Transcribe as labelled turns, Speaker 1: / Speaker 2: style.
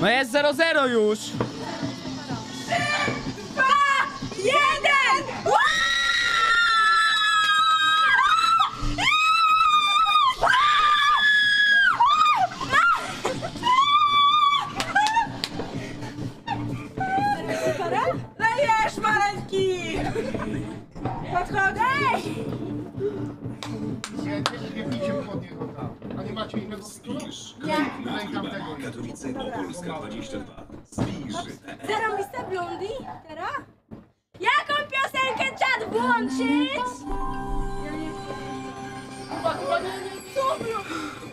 Speaker 1: No jest 0-0 już.
Speaker 2: Jeden! Lejesz, maleńki! Podchodzę!
Speaker 3: Nie bijcie pod niego tam. Spisz, Piękna Urbana,
Speaker 4: Katowice, Spisz.
Speaker 2: Blondi? Teraz? Jaką piosenkę czat włączyć? Ja nie wiem. Co blondi?